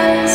eyes